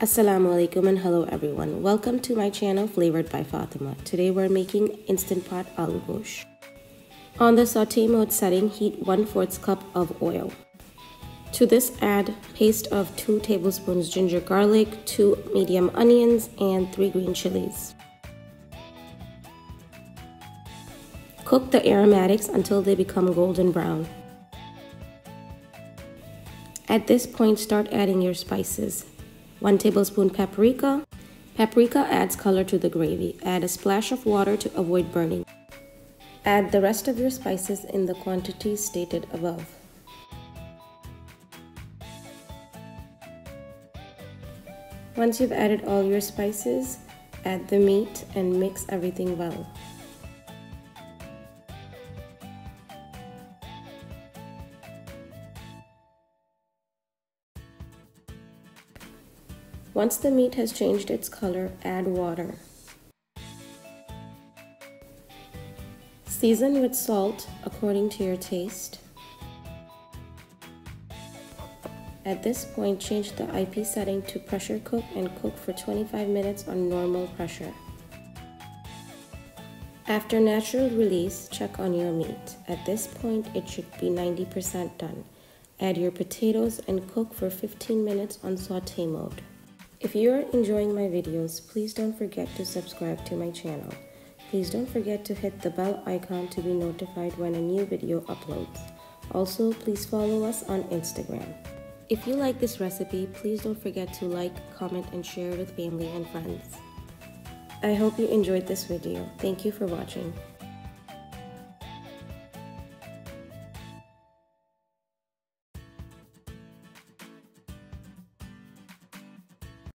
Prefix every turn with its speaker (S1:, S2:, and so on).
S1: Assalamu alaikum and hello everyone. Welcome to my channel Flavored by Fatima. Today we're making Instant Pot Aloo Gosht. On the saute mode setting, heat 1 4th cup of oil. To this add paste of 2 tablespoons ginger garlic, 2 medium onions, and 3 green chilies. Cook the aromatics until they become golden brown. At this point, start adding your spices. 1 tablespoon paprika. Paprika adds color to the gravy. Add a splash of water to avoid burning. Add the rest of your spices in the quantities stated above. Once you've added all your spices, add the meat and mix everything well. Once the meat has changed its color, add water. Season with salt according to your taste. At this point, change the IP setting to pressure cook and cook for 25 minutes on normal pressure. After natural release, check on your meat. At this point, it should be 90% done. Add your potatoes and cook for 15 minutes on saute mode. If you are enjoying my videos, please don't forget to subscribe to my channel. Please don't forget to hit the bell icon to be notified when a new video uploads. Also, please follow us on Instagram. If you like this recipe, please don't forget to like, comment, and share with family and friends. I hope you enjoyed this video. Thank you for watching.